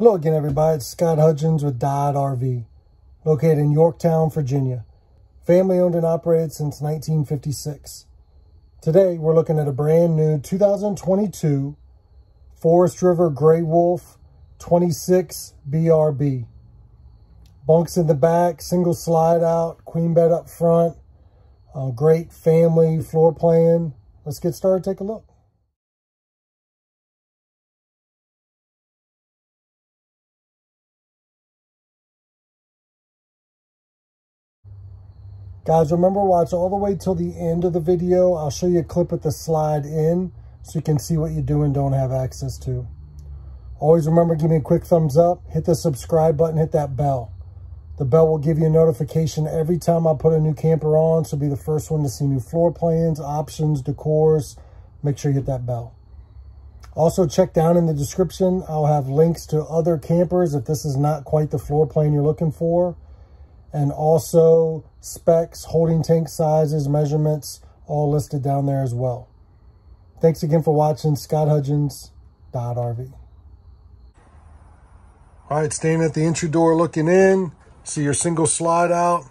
Hello again, everybody. It's Scott Hudgins with Dodd RV, located in Yorktown, Virginia. Family owned and operated since 1956. Today, we're looking at a brand new 2022 Forest River Grey Wolf 26 BRB. Bunks in the back, single slide out, queen bed up front. great family floor plan. Let's get started, take a look. Guys, remember watch all the way till the end of the video. I'll show you a clip with the slide in so you can see what you do and don't have access to. Always remember, give me a quick thumbs up, hit the subscribe button, hit that bell. The bell will give you a notification every time I put a new camper on, so be the first one to see new floor plans, options, decors. Make sure you hit that bell. Also, check down in the description. I'll have links to other campers if this is not quite the floor plan you're looking for and also specs, holding tank sizes, measurements, all listed down there as well. Thanks again for watching Scott Hudgins RV. All right, standing at the entry door looking in, see your single slide out,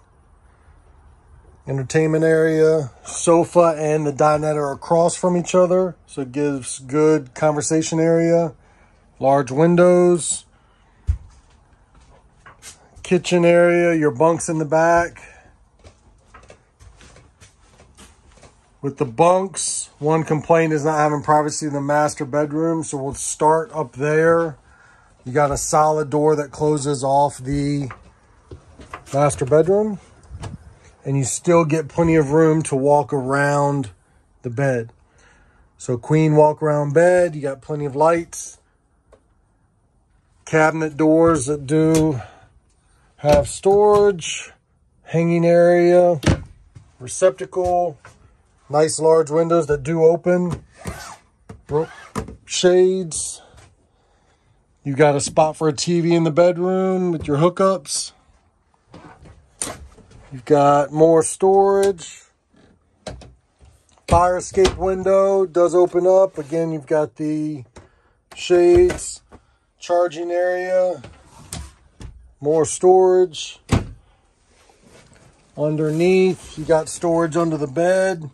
entertainment area, sofa and the dinette are across from each other, so it gives good conversation area, large windows, kitchen area, your bunks in the back. With the bunks, one complaint is not having privacy in the master bedroom, so we'll start up there. You got a solid door that closes off the master bedroom, and you still get plenty of room to walk around the bed. So queen walk around bed, you got plenty of lights, cabinet doors that do have storage, hanging area, receptacle, nice large windows that do open, shades. You got a spot for a TV in the bedroom with your hookups. You've got more storage. Fire escape window does open up. Again, you've got the shades, charging area, more storage. Underneath, you got storage under the bed.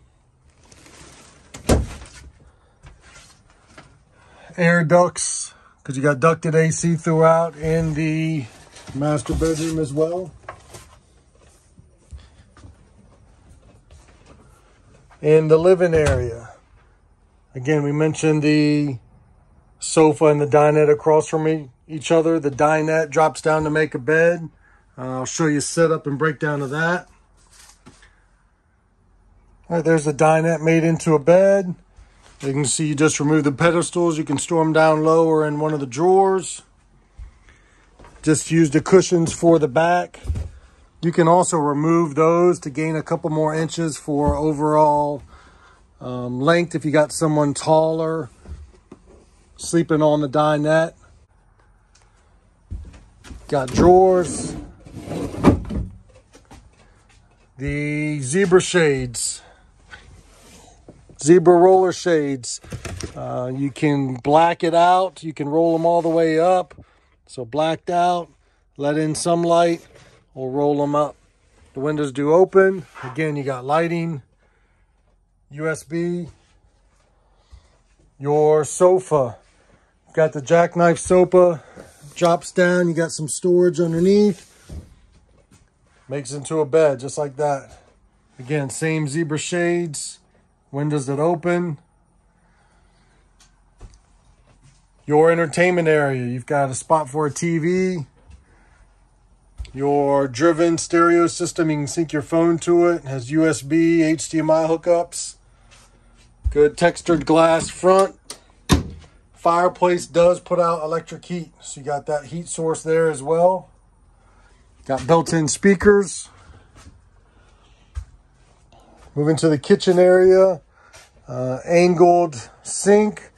Air ducts, because you got ducted AC throughout in the master bedroom as well. In the living area, again, we mentioned the sofa and the dinette across from me each other. The dinette drops down to make a bed. Uh, I'll show you setup and breakdown of that. All right, there's the dinette made into a bed. You can see you just remove the pedestals. You can store them down low or in one of the drawers. Just use the cushions for the back. You can also remove those to gain a couple more inches for overall um, length if you got someone taller sleeping on the dinette. Got drawers. The zebra shades. Zebra roller shades. Uh, you can black it out. You can roll them all the way up. So blacked out, let in some light, we'll roll them up. The windows do open. Again, you got lighting, USB, your sofa. Got the jackknife sofa drops down. You got some storage underneath. Makes into a bed just like that. Again, same zebra shades, windows that open. Your entertainment area, you've got a spot for a TV. Your driven stereo system, you can sync your phone to it. it has USB, HDMI hookups. Good textured glass front fireplace does put out electric heat. So you got that heat source there as well. Got built-in speakers. Moving to the kitchen area. Uh, angled sink.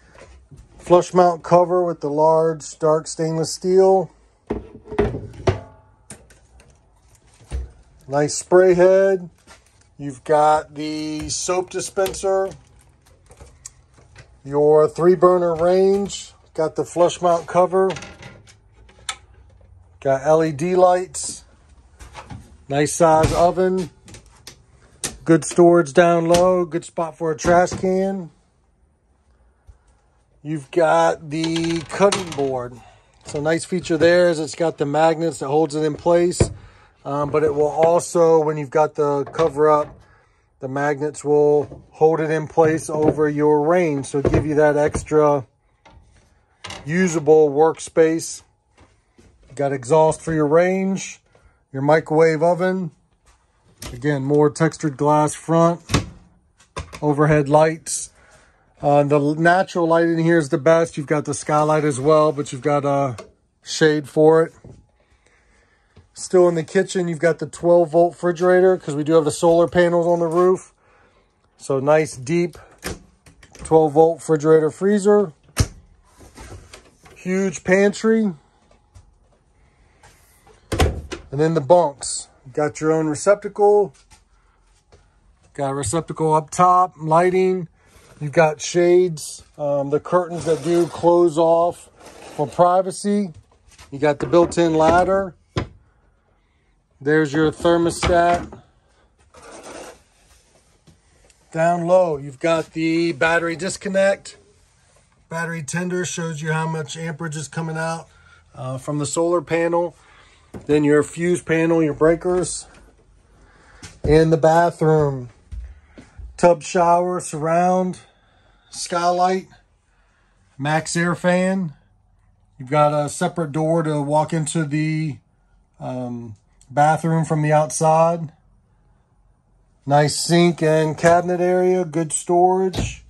Flush mount cover with the large dark stainless steel. Nice spray head. You've got the soap dispenser your three burner range, got the flush mount cover. Got LED lights. Nice size oven. Good storage down low. Good spot for a trash can. You've got the cutting board. So nice feature there is it's got the magnets that holds it in place. Um, but it will also, when you've got the cover up, the magnets will hold it in place over your range. So give you that extra usable workspace. got exhaust for your range, your microwave oven. Again, more textured glass front, overhead lights. Uh, the natural light in here is the best. You've got the skylight as well, but you've got a shade for it. Still in the kitchen, you've got the 12 volt refrigerator because we do have the solar panels on the roof. So nice deep 12 volt refrigerator freezer. Huge pantry. And then the bunks. Got your own receptacle. Got a receptacle up top, lighting. You've got shades, um, the curtains that do close off for privacy. You got the built-in ladder. There's your thermostat. Down low, you've got the battery disconnect. Battery tender shows you how much amperage is coming out uh, from the solar panel. Then your fuse panel, your breakers. In the bathroom, tub shower, surround, skylight, max air fan. You've got a separate door to walk into the um, bathroom from the outside. Nice sink and cabinet area, good storage.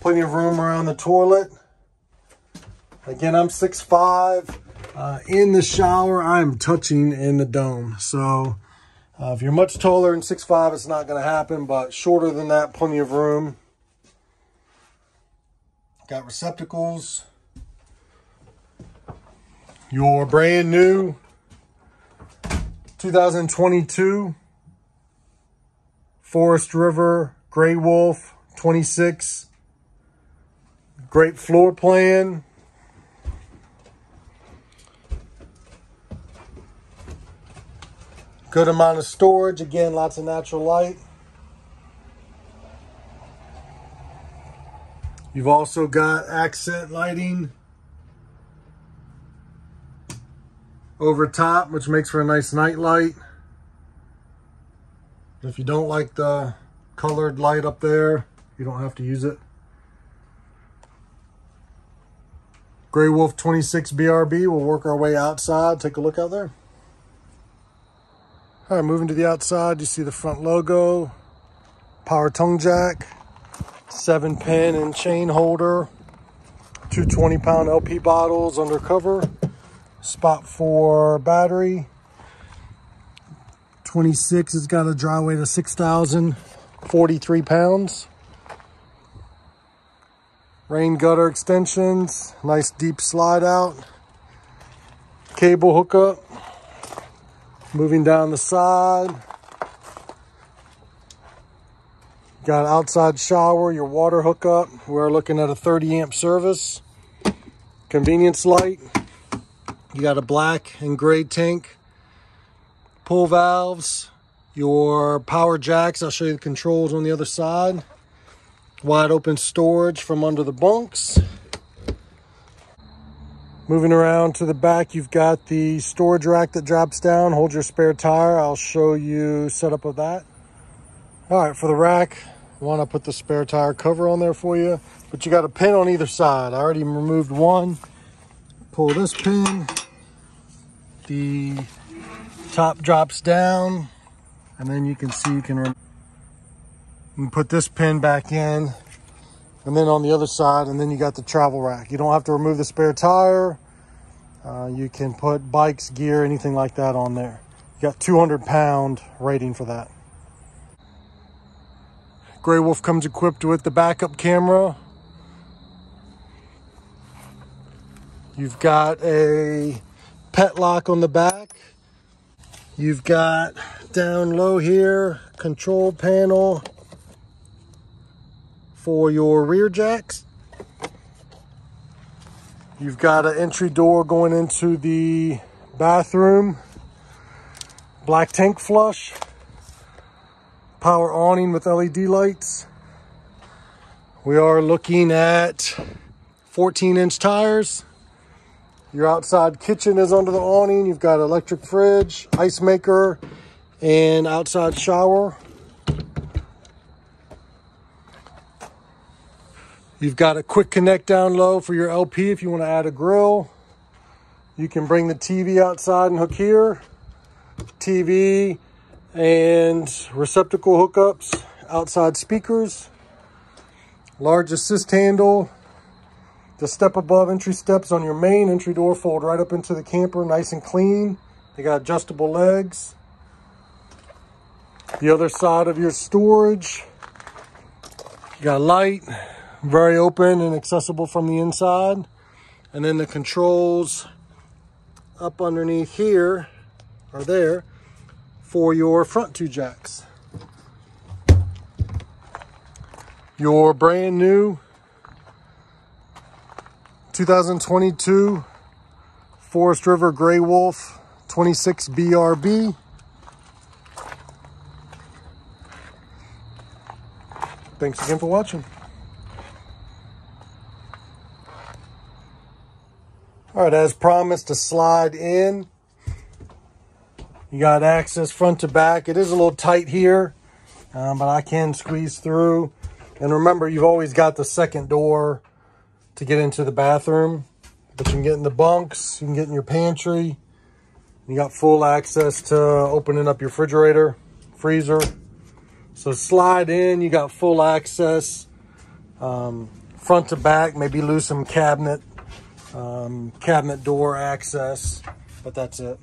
Plenty of room around the toilet. Again, I'm 6'5". Uh, in the shower, I'm touching in the dome. So uh, if you're much taller than 6'5", it's not going to happen. But shorter than that, plenty of room. Got receptacles. Your brand new 2022 Forest River Grey Wolf 26. Great floor plan. Good amount of storage. Again, lots of natural light. You've also got accent lighting over top, which makes for a nice night light. If you don't like the colored light up there, you don't have to use it. Grey Wolf 26 BRB. We'll work our way outside. Take a look out there. All right, moving to the outside, you see the front logo, power tongue jack, seven pin and chain holder, two 20 pound LP bottles under cover, spot for battery, 26 has got a dry weight of 6,043 pounds. Rain gutter extensions, nice deep slide out. Cable hookup. Moving down the side. Got outside shower, your water hookup. We're looking at a 30 amp service. Convenience light. You got a black and gray tank pull valves, your power jacks. I'll show you the controls on the other side. Wide open storage from under the bunks. Moving around to the back, you've got the storage rack that drops down, Hold your spare tire. I'll show you setup of that. All right, for the rack, I want to put the spare tire cover on there for you, but you got a pin on either side. I already removed one. Pull this pin. The top drops down and then you can see you can put this pin back in and then on the other side and then you got the travel rack. You don't have to remove the spare tire. Uh, you can put bikes gear anything like that on there. You got 200 pound rating for that. Grey Wolf comes equipped with the backup camera. You've got a pet lock on the back You've got down low here, control panel for your rear jacks. You've got an entry door going into the bathroom. Black tank flush. Power awning with LED lights. We are looking at 14 inch tires. Your outside kitchen is under the awning. You've got electric fridge, ice maker, and outside shower. You've got a quick connect down low for your LP if you want to add a grill. You can bring the TV outside and hook here. TV and receptacle hookups, outside speakers, large assist handle, the step above entry steps on your main entry door fold right up into the camper, nice and clean. They got adjustable legs. The other side of your storage, you got light, very open and accessible from the inside. And then the controls up underneath here are there for your front two jacks. Your brand new 2022 Forest River Grey Wolf 26 BRB. Thanks again for watching. All right, as promised, to slide in. You got access front to back. It is a little tight here, um, but I can squeeze through. And remember, you've always got the second door to get into the bathroom. But you can get in the bunks, you can get in your pantry. You got full access to opening up your refrigerator, freezer. So slide in, you got full access, um, front to back, maybe lose some cabinet um, cabinet door access, but that's it.